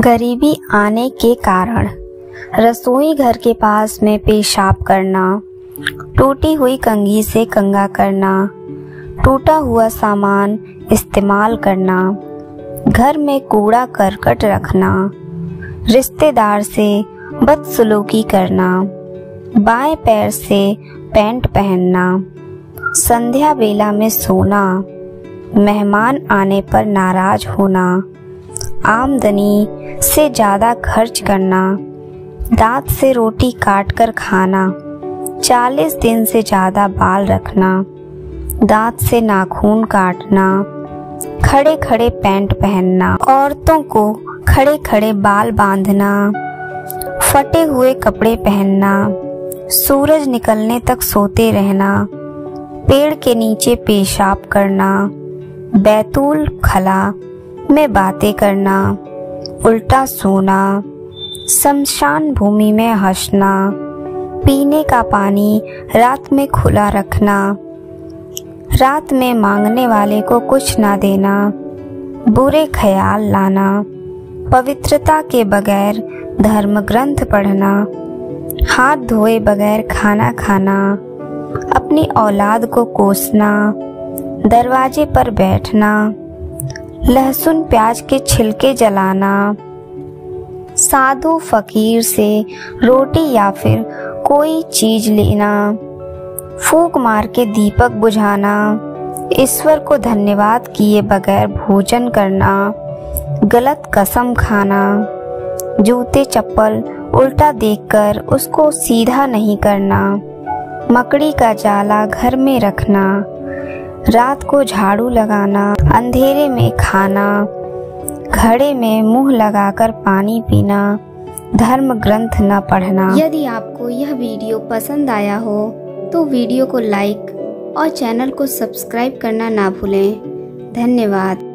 गरीबी आने के कारण रसोई घर के पास में पेशाब करना, टूटी हुई कंघी से कंगा करना, टूटा हुआ सामान इस्तेमाल करना, घर में कूड़ा करकट रखना, रिश्तेदार से बदसलूकी करना, बाएँ पैर से पैंट पहनना, संध्या बेला में सोना, मेहमान आने पर नाराज़ होना आमदनी से ज़्यादा खर्च करना, दांत से रोटी काट कर खाना, चालीस दिन से ज़्यादा बाल रखना, दांत से नाखून काटना खड़े खड़े पैंट पहनना, औरतों को खड़े खड़े बाल बांधना, फटे हुए कपड़े पहनना, सूरज निकलने तक सोते रहना, पेड़ के नीचे पेशाब करना, बैतूल खला में बातें करना, उल्टा सोना, शमशान भूमि में हंसना, पीने का पानी रात में खुला रखना, रात में मांगने वाले को कुछ ना देना, बुरे ख्याल लाना, पवित्रता के बगैर धर्म ग्रंथ पढ़ना, हाथ धोए बगैर खाना खाना, अपनी औलाद को कोसना, दरवाजे पर बैठना। लहसुन प्याज के छिलके जलाना। साधु फकीर से रोटी या फिर कोई चीज़ लेना। फूक मार के दीपक बुझाना। ईश्वर को धन्यवाद किए बगैर भोजन करना। गलत कसम खाना। जूते चप्पल उल्टा देखकर उसको सीधा नहीं करना। मकड़ी का जाला घर में रखना। रात को झाड़ू लगाना, अंधेरे में खाना, घड़े में मुँह लगाकर पानी पीना धर्म ग्रंथ न पढ़ना। यदि आपको यह वीडियो पसंद आया हो तो वीडियो को लाइक और चैनल को सब्सक्राइब करना ना भूलें। धन्यवाद।